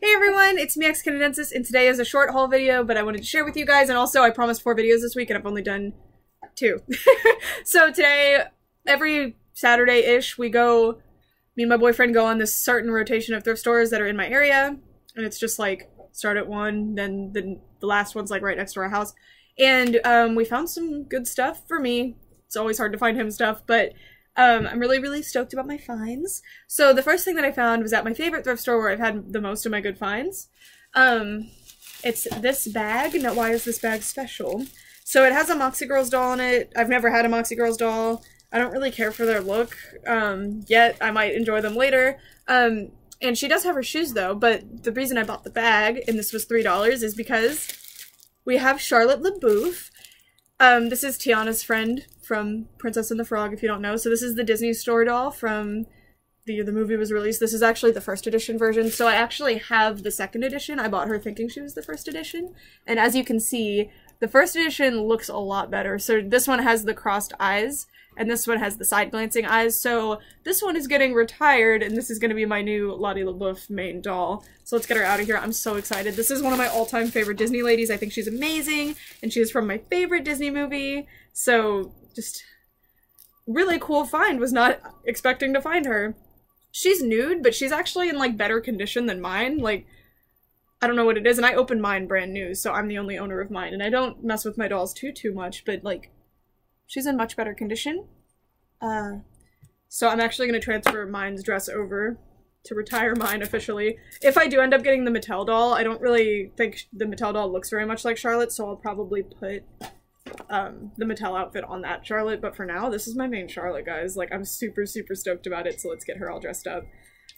Hey everyone, it's me X Canadensis, and today is a short haul video, but I wanted to share with you guys, and also I promised four videos this week, and I've only done two. so today, every Saturday-ish, we go, me and my boyfriend go on this certain rotation of thrift stores that are in my area, and it's just like, start at one, then the, the last one's like right next to our house, and um, we found some good stuff for me. It's always hard to find him stuff, but um, I'm really, really stoked about my finds. So the first thing that I found was at my favorite thrift store where I've had the most of my good finds. Um, it's this bag. Now, why is this bag special? So it has a Moxie Girlz doll in it. I've never had a Moxie Girlz doll. I don't really care for their look um, yet. I might enjoy them later. Um, and she does have her shoes though, but the reason I bought the bag, and this was $3, is because we have Charlotte La Bouff. Um, this is Tiana's friend from Princess and the Frog, if you don't know. So this is the Disney Store doll from the year the movie was released. This is actually the first edition version. So I actually have the second edition. I bought her thinking she was the first edition. And as you can see, the first edition looks a lot better. So this one has the crossed eyes and this one has the side glancing eyes. So this one is getting retired, and this is going to be my new Lottie La Bouff main doll. So let's get her out of here. I'm so excited. This is one of my all-time favorite Disney ladies. I think she's amazing, and she is from my favorite Disney movie. So just really cool find. Was not expecting to find her. She's nude, but she's actually in like better condition than mine. Like, I don't know what it is, and I opened mine brand new, so I'm the only owner of mine, and I don't mess with my dolls too too much, but like she's in much better condition. Uh, so I'm actually going to transfer mine's dress over to retire mine officially. If I do end up getting the Mattel doll, I don't really think the Mattel doll looks very much like Charlotte, so I'll probably put um, the Mattel outfit on that Charlotte. But for now, this is my main Charlotte, guys. Like, I'm super, super stoked about it, so let's get her all dressed up.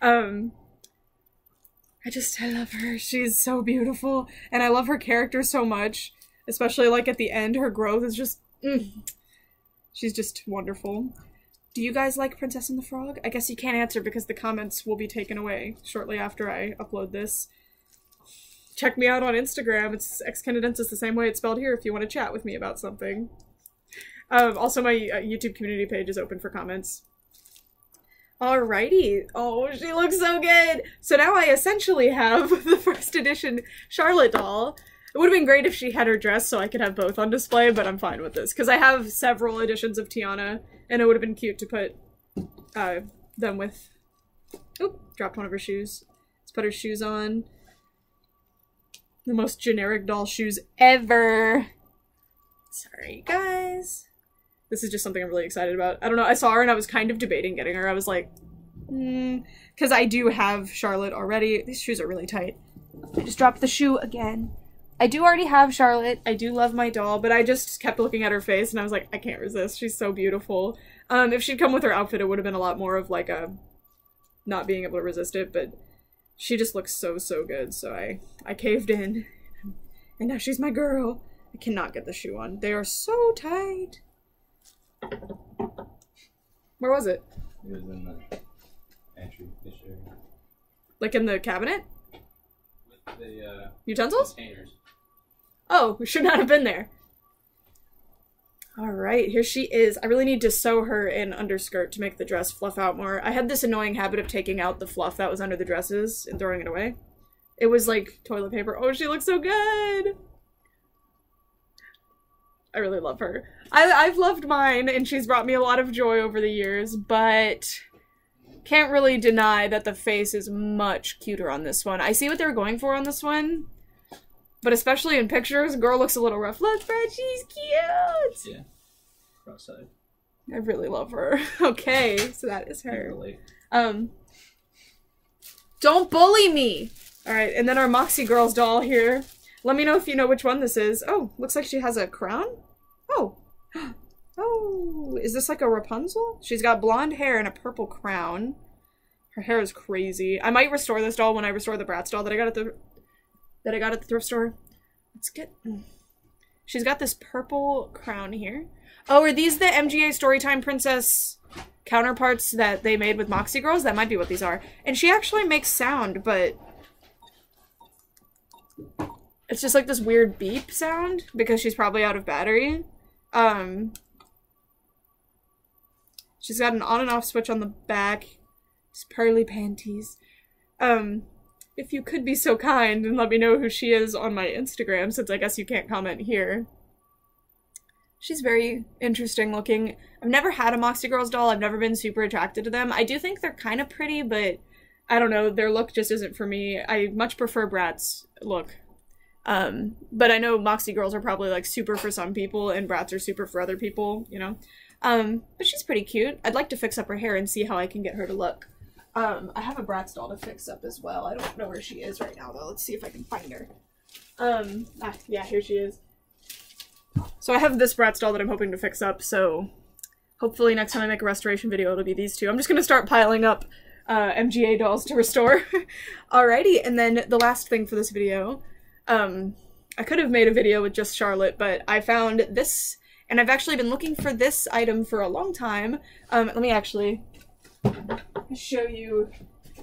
Um, I just, I love her. She's so beautiful, and I love her character so much. Especially, like, at the end, her growth is just... Mm, She's just wonderful. Do you guys like Princess and the Frog? I guess you can't answer because the comments will be taken away shortly after I upload this. Check me out on Instagram. It's xcanadensis the same way it's spelled here if you want to chat with me about something. Um, also, my uh, YouTube community page is open for comments. Alrighty. Oh, she looks so good! So now I essentially have the first edition Charlotte doll. It would have been great if she had her dress so I could have both on display, but I'm fine with this. Because I have several editions of Tiana, and it would have been cute to put uh, them with... Oop, dropped one of her shoes. Let's put her shoes on. The most generic doll shoes ever. Sorry, guys. This is just something I'm really excited about. I don't know, I saw her and I was kind of debating getting her. I was like, hmm, because I do have Charlotte already. These shoes are really tight. I just dropped the shoe again. I do already have Charlotte. I do love my doll, but I just kept looking at her face and I was like, I can't resist. She's so beautiful. Um, if she'd come with her outfit, it would have been a lot more of like a not being able to resist it, but she just looks so, so good. So I, I caved in and now she's my girl. I cannot get the shoe on. They are so tight. Where was it? It was in the entry dish area. Like in the cabinet? With the uh, Utensils? containers. Oh, we should not have been there. All right, here she is. I really need to sew her in underskirt to make the dress fluff out more. I had this annoying habit of taking out the fluff that was under the dresses and throwing it away. It was like toilet paper. Oh, she looks so good. I really love her. I, I've loved mine, and she's brought me a lot of joy over the years, but can't really deny that the face is much cuter on this one. I see what they were going for on this one, but especially in pictures, girl looks a little rough. Look, Fred, she's cute. Yeah. Cross-side. I really love her. Okay, so that is her. Really. Um, don't bully me. All right, and then our Moxie Girlz doll here. Let me know if you know which one this is. Oh, looks like she has a crown. Oh, oh, is this like a Rapunzel? She's got blonde hair and a purple crown. Her hair is crazy. I might restore this doll when I restore the Bratz doll that I got at the that I got at the thrift store. Let's get. She's got this purple crown here. Oh, are these the MGA Storytime Princess counterparts that they made with Moxie Girlz? That might be what these are. And she actually makes sound, but it's just like this weird beep sound because she's probably out of battery. Um, she's got an on and off switch on the back. Just pearly panties. Um, if you could be so kind and let me know who she is on my Instagram, since I guess you can't comment here. She's very interesting looking. I've never had a Moxie Girlz doll. I've never been super attracted to them. I do think they're kind of pretty, but I don't know. Their look just isn't for me. I much prefer Bratz look. Um, but I know Moxie Girlz are probably like super for some people, and Bratz are super for other people, you know? Um, but she's pretty cute. I'd like to fix up her hair and see how I can get her to look. Um, I have a Bratz doll to fix up as well. I don't know where she is right now though. Let's see if I can find her. Um, ah, yeah, here she is. So I have this Bratz doll that I'm hoping to fix up, so hopefully next time I make a restoration video it'll be these two. I'm just gonna start piling up uh, MGA dolls to restore. Alrighty, and then the last thing for this video, um, I could have made a video with just Charlotte, but I found this, and I've actually been looking for this item for a long time. Um, let me actually show you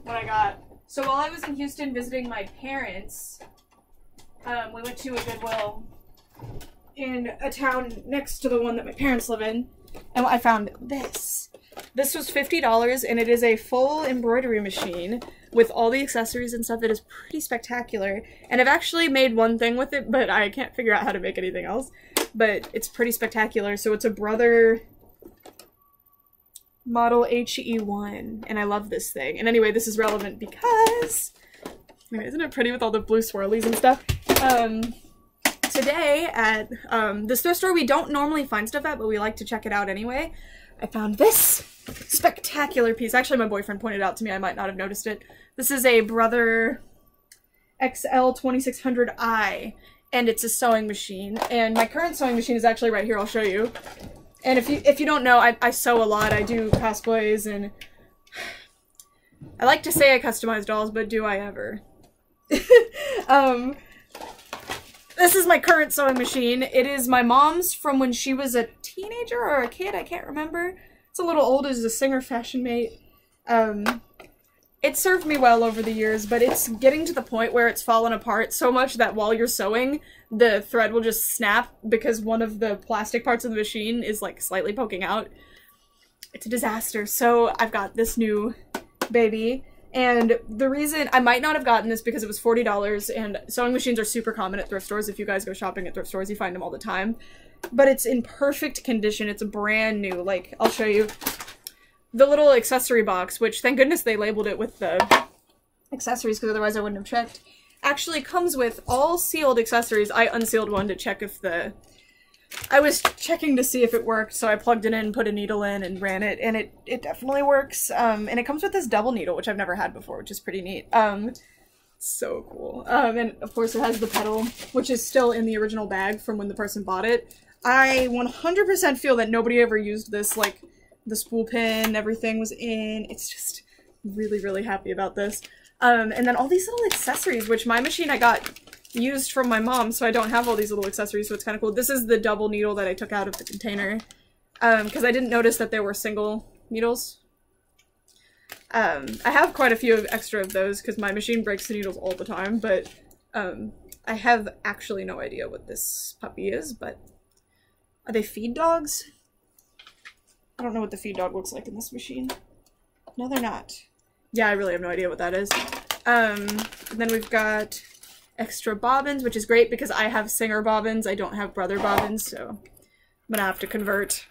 what I got. So while I was in Houston visiting my parents, um, we went to a Goodwill in a town next to the one that my parents live in, and I found this. This was $50 and it is a full embroidery machine with all the accessories and stuff. It is pretty spectacular. And I've actually made one thing with it, but I can't figure out how to make anything else. But it's pretty spectacular. So it's a brother model HE1 and I love this thing. And anyway, this is relevant because isn't it pretty with all the blue swirlies and stuff? Um today at um, thrift store we don't normally find stuff at, but we like to check it out anyway. I found this spectacular piece. Actually, my boyfriend pointed out to me. I might not have noticed it. This is a Brother XL 2600i, and it's a sewing machine. And my current sewing machine is actually right here. I'll show you. And if you if you don't know, I, I sew a lot. I do cosplays, and I like to say I customize dolls, but do I ever? um, this is my current sewing machine. It is my mom's from when she was a teenager or a kid, I can't remember. It's a little old as a Singer fashion mate. Um, it served me well over the years, but it's getting to the point where it's fallen apart so much that while you're sewing, the thread will just snap because one of the plastic parts of the machine is like slightly poking out. It's a disaster. So I've got this new baby and the reason I might not have gotten this because it was $40 and sewing machines are super common at thrift stores. If you guys go shopping at thrift stores, you find them all the time. But it's in perfect condition. It's brand new. Like, I'll show you the little accessory box, which thank goodness they labeled it with the accessories because otherwise I wouldn't have checked, actually comes with all sealed accessories. I unsealed one to check if the I was checking to see if it worked, so I plugged it in, put a needle in, and ran it, and it, it definitely works. Um, and it comes with this double needle, which I've never had before, which is pretty neat. Um, so cool. Um, and of course it has the pedal, which is still in the original bag from when the person bought it. I 100% feel that nobody ever used this, like, the spool pin, everything was in. It's just really, really happy about this. Um, and then all these little accessories, which my machine I got used from my mom, so I don't have all these little accessories, so it's kind of cool. This is the double needle that I took out of the container, because um, I didn't notice that there were single needles. Um, I have quite a few extra of those, because my machine breaks the needles all the time, but um, I have actually no idea what this puppy is, but are they feed dogs? I don't know what the feed dog looks like in this machine. No, they're not. Yeah, I really have no idea what that is. Um, then we've got extra bobbins, which is great because I have Singer bobbins. I don't have Brother bobbins, so I'm gonna have to convert.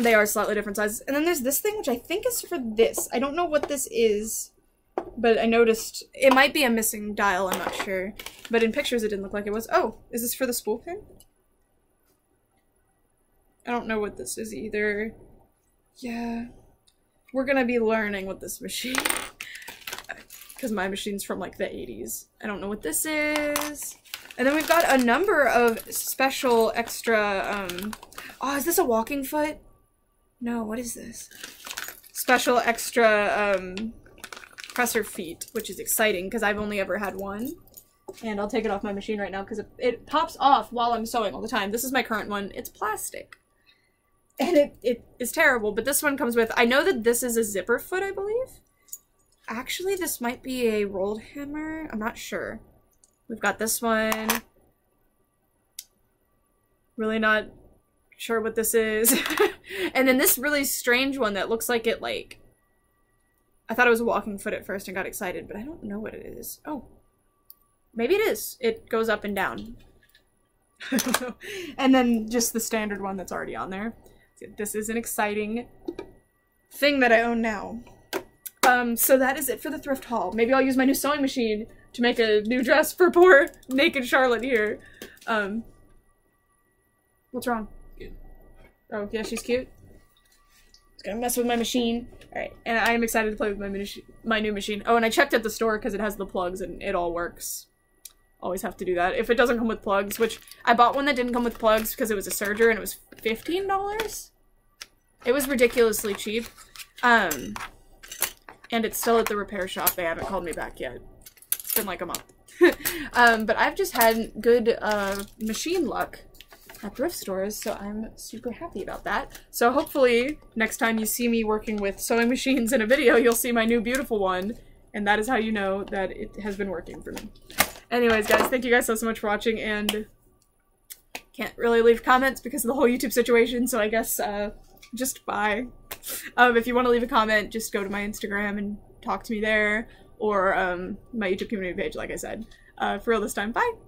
They are slightly different sizes. And then there's this thing, which I think is for this. I don't know what this is, but I noticed it might be a missing dial, I'm not sure. But in pictures it didn't look like it was. Oh, is this for the spool pin? I don't know what this is either. Yeah. We're gonna be learning with this machine. because my machine's from like the 80s. I don't know what this is. And then we've got a number of special extra, um, oh, is this a walking foot? No, what is this? Special extra, um, presser feet, which is exciting because I've only ever had one. And I'll take it off my machine right now because it, it pops off while I'm sewing all the time. This is my current one. It's plastic. And it, it is terrible, but this one comes with, I know that this is a zipper foot, I believe. Actually, this might be a rolled hemmer. I'm not sure. We've got this one. Really not sure what this is. and then this really strange one that looks like it like I thought it was a walking foot at first and got excited, but I don't know what it is. Oh. Maybe it is. It goes up and down. And then just the standard one that's already on there. This is an exciting thing that I own now. Um, so that is it for the thrift haul. Maybe I'll use my new sewing machine to make a new dress for poor naked Charlotte here. Um, what's wrong? Oh, yeah, she's cute. It's gonna mess with my machine. Alright, and I am excited to play with my, mini- my new machine. Oh, and I checked at the store because it has the plugs and it all works. Always have to do that. If it doesn't come with plugs, which I bought one that didn't come with plugs because it was a serger and it was $15. It was ridiculously cheap. Um, and it's still at the repair shop. They haven't called me back yet. It's been like a month. um, but I've just had good uh, machine luck at thrift stores, so I'm super happy about that. So hopefully, next time you see me working with sewing machines in a video, you'll see my new beautiful one, and that is how you know that it has been working for me. Anyways, guys, thank you guys so, so much for watching, and can't really leave comments because of the whole YouTube situation, so I guess, uh, just bye. Um, if you want to leave a comment, just go to my Instagram and talk to me there, or, um, my YouTube community page, like I said. Uh, for real this time, bye!